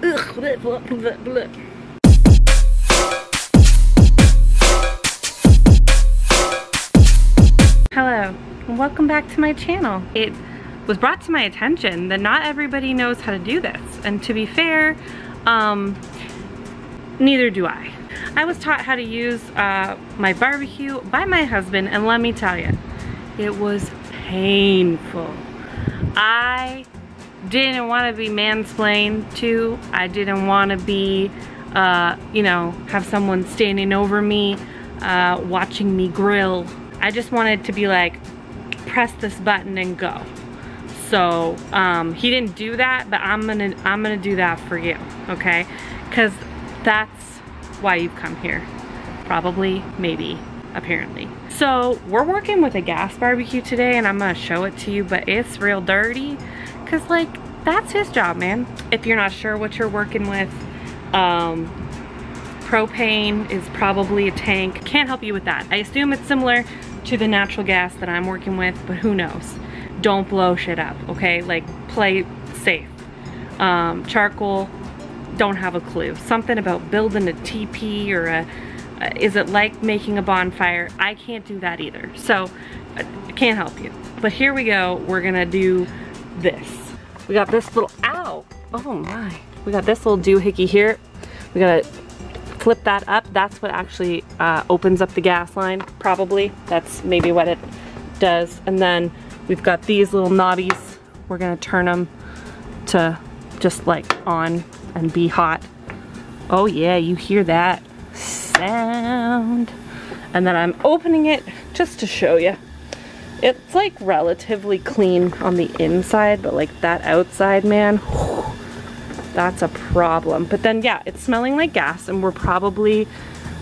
Ugh. Hello, and welcome back to my channel. It was brought to my attention that not everybody knows how to do this. And to be fair, um, neither do I. I was taught how to use uh, my barbecue by my husband and let me tell you, it was painful. I didn't want to be mansplained to. I didn't want to be, uh, you know, have someone standing over me, uh, watching me grill. I just wanted to be like, press this button and go. So um, he didn't do that, but I'm gonna I'm gonna do that for you, okay? Because that's why you've come here. Probably, maybe, apparently. So we're working with a gas barbecue today, and I'm gonna show it to you, but it's real dirty, cause like that's his job, man. If you're not sure what you're working with, um, propane is probably a tank. Can't help you with that. I assume it's similar to the natural gas that I'm working with, but who knows? Don't blow shit up, okay? Like, play safe. Um, charcoal, don't have a clue. Something about building a teepee or a, uh, is it like making a bonfire? I can't do that either. So, I can't help you. But here we go, we're gonna do this. We got this little, ow, oh my. We got this little doohickey here. We gotta flip that up. That's what actually uh, opens up the gas line, probably. That's maybe what it does. And then we've got these little knobbies. We're gonna turn them to just like on and be hot. Oh yeah, you hear that sound. And then I'm opening it just to show you. It's like relatively clean on the inside, but like that outside, man, that's a problem. But then yeah, it's smelling like gas and we're probably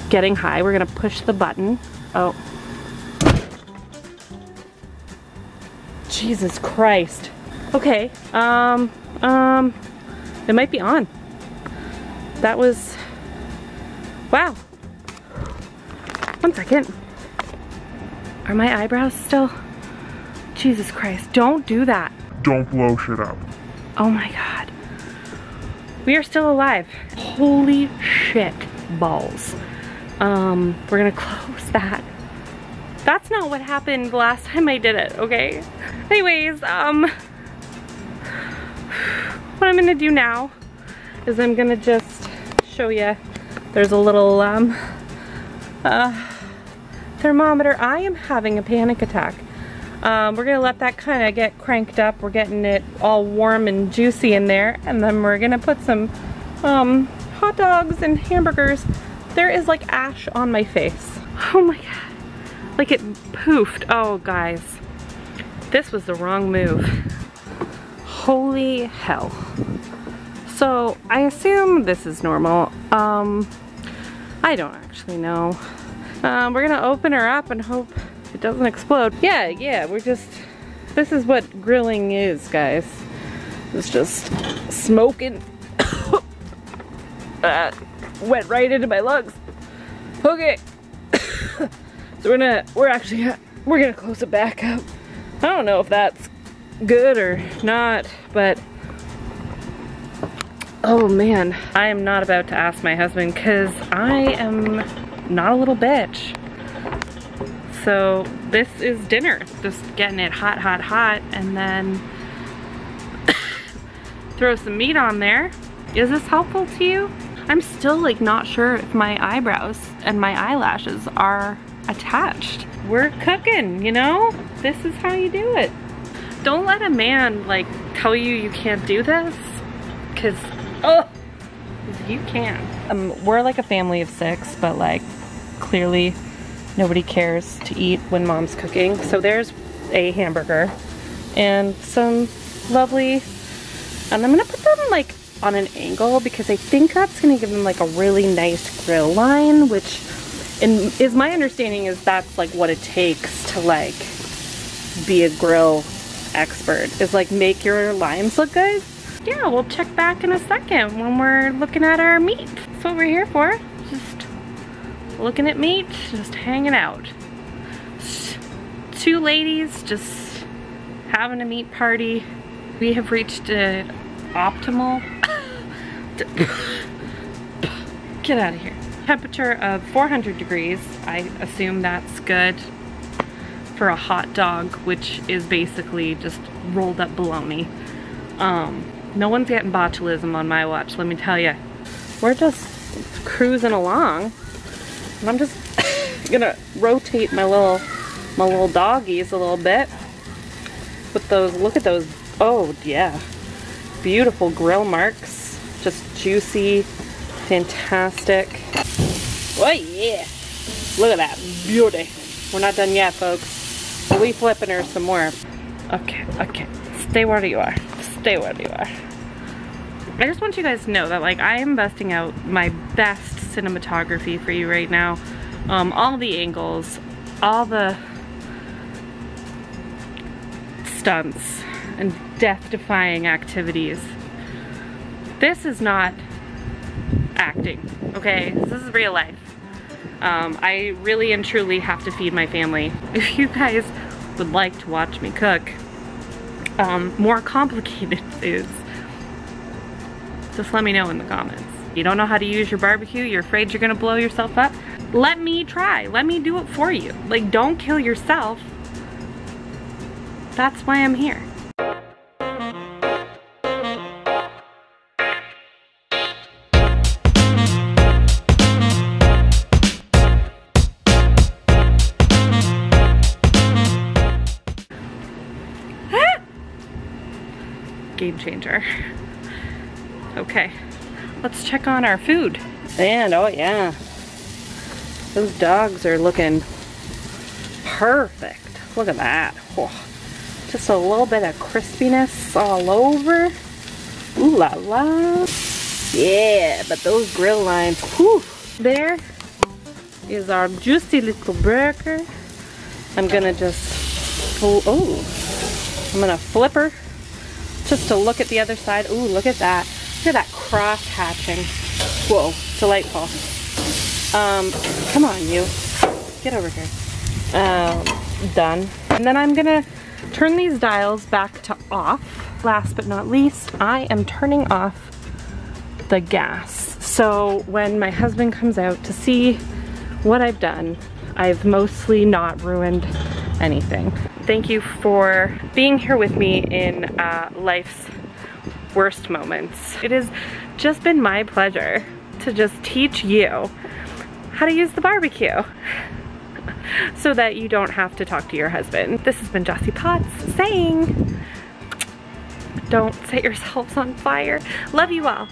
getting high. We're gonna push the button. Oh. Jesus Christ. Okay, um, um, it might be on. That was, wow. One second. Are my eyebrows still? Jesus Christ, don't do that. Don't blow shit up. Oh my God. We are still alive. Holy shit balls. Um, we're gonna close that. That's not what happened the last time I did it, okay? Anyways, um, what I'm gonna do now is I'm gonna just show you there's a little um, uh, thermometer. I am having a panic attack. Um, we're gonna let that kind of get cranked up. We're getting it all warm and juicy in there. And then we're gonna put some um, hot dogs and hamburgers. There is like ash on my face. Oh my God. Like it poofed. Oh guys, this was the wrong move. Holy hell. So I assume this is normal. Um, I don't actually know. Um, we're gonna open her up and hope it doesn't explode. Yeah, yeah, we're just, this is what grilling is, guys. It's just smoking. uh, went right into my lungs. Okay. so we're gonna, we're actually, we're gonna close it back up. I don't know if that's good or not, but oh man, I am not about to ask my husband because I am not a little bitch. So this is dinner, just getting it hot, hot, hot, and then throw some meat on there. Is this helpful to you? I'm still like not sure if my eyebrows and my eyelashes are attached. We're cooking, you know? This is how you do it. Don't let a man like tell you you can't do this, cause, oh, you can. Um, we're like a family of six, but like clearly nobody cares to eat when mom's cooking. So there's a hamburger and some lovely, and I'm gonna put them like on an angle because I think that's gonna give them like a really nice grill line, which in, is my understanding is that's like what it takes to like be a grill expert is like make your lines look good. Yeah, we'll check back in a second when we're looking at our meat. That's what we're here for. Looking at meat, just hanging out. Two ladies just having a meat party. We have reached an optimal Get out of here. Temperature of 400 degrees. I assume that's good for a hot dog, which is basically just rolled up bologna. Um, no one's getting botulism on my watch, let me tell you. We're just cruising along. And I'm just gonna rotate my little my little doggies a little bit with those look at those. Oh yeah. Beautiful grill marks. Just juicy fantastic. Oh yeah. Look at that. Beauty. We're not done yet folks. Be flipping her some more. Okay okay. Stay where you are. Stay where you are. I just want you guys to know that like I am busting out my best cinematography for you right now um, all the angles all the stunts and death-defying activities. This is not acting, okay? This is real life. Um, I really and truly have to feed my family. If you guys would like to watch me cook um, more complicated foods, just let me know in the comments. You don't know how to use your barbecue, you're afraid you're gonna blow yourself up? Let me try, let me do it for you. Like, don't kill yourself that's why I'm here. Game changer. Okay, let's check on our food. And oh yeah, those dogs are looking perfect. Look at that. Oh. Just a little bit of crispiness all over. Ooh la la. Yeah, but those grill lines, whew. There is our juicy little burger. I'm gonna just, pull oh, I'm gonna flip her just to look at the other side. Ooh, look at that. Look at that cross hatching. Whoa, delightful. Um, come on, you. Get over here. Um, done. And then I'm gonna turn these dials back to off. Last but not least, I am turning off the gas. So when my husband comes out to see what I've done, I've mostly not ruined anything. Thank you for being here with me in uh, life's worst moments. It has just been my pleasure to just teach you how to use the barbecue so that you don't have to talk to your husband. This has been Jocey Potts saying, don't set yourselves on fire. Love you all.